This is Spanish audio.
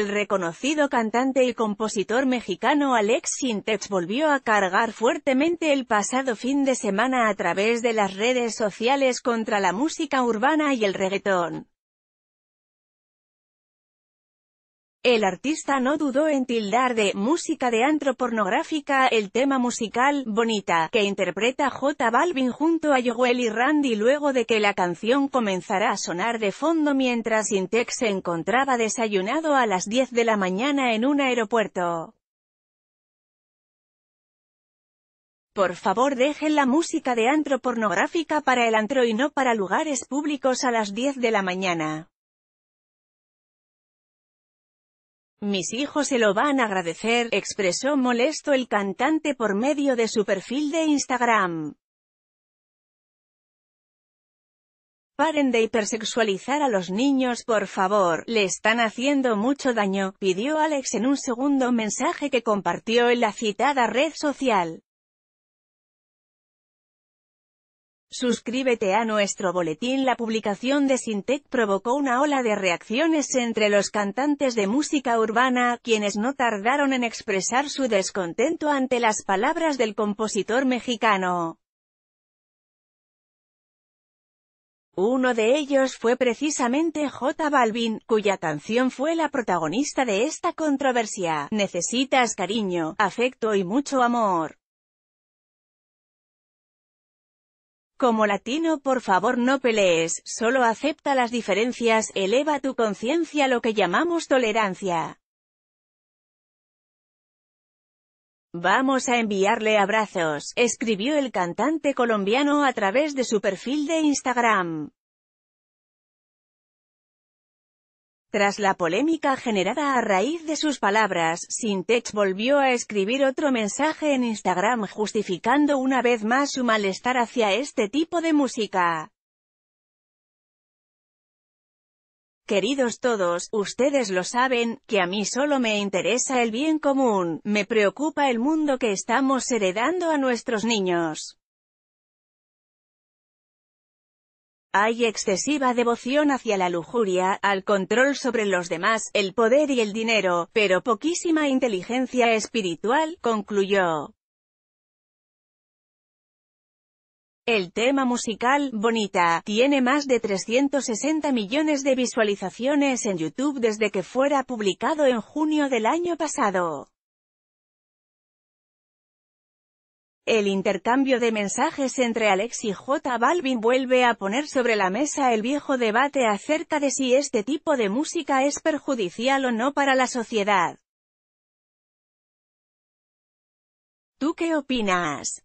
El reconocido cantante y compositor mexicano Alex Sintek volvió a cargar fuertemente el pasado fin de semana a través de las redes sociales contra la música urbana y el reggaetón. El artista no dudó en tildar de «música de antro pornográfica» el tema musical «Bonita» que interpreta J Balvin junto a Joel y Randy luego de que la canción comenzara a sonar de fondo mientras Intex se encontraba desayunado a las 10 de la mañana en un aeropuerto. Por favor dejen la música de antro pornográfica para el antro y no para lugares públicos a las 10 de la mañana. Mis hijos se lo van a agradecer, expresó molesto el cantante por medio de su perfil de Instagram. Paren de hipersexualizar a los niños por favor, le están haciendo mucho daño, pidió Alex en un segundo mensaje que compartió en la citada red social. Suscríbete a nuestro boletín La publicación de Sintec provocó una ola de reacciones entre los cantantes de música urbana, quienes no tardaron en expresar su descontento ante las palabras del compositor mexicano. Uno de ellos fue precisamente J Balvin, cuya canción fue la protagonista de esta controversia. Necesitas cariño, afecto y mucho amor. Como latino por favor no pelees, solo acepta las diferencias, eleva tu conciencia lo que llamamos tolerancia. Vamos a enviarle abrazos, escribió el cantante colombiano a través de su perfil de Instagram. Tras la polémica generada a raíz de sus palabras, Sintex volvió a escribir otro mensaje en Instagram justificando una vez más su malestar hacia este tipo de música. Queridos todos, ustedes lo saben, que a mí solo me interesa el bien común, me preocupa el mundo que estamos heredando a nuestros niños. Hay excesiva devoción hacia la lujuria, al control sobre los demás, el poder y el dinero, pero poquísima inteligencia espiritual, concluyó. El tema musical, Bonita, tiene más de 360 millones de visualizaciones en YouTube desde que fuera publicado en junio del año pasado. El intercambio de mensajes entre Alex y J Balvin vuelve a poner sobre la mesa el viejo debate acerca de si este tipo de música es perjudicial o no para la sociedad. ¿Tú qué opinas?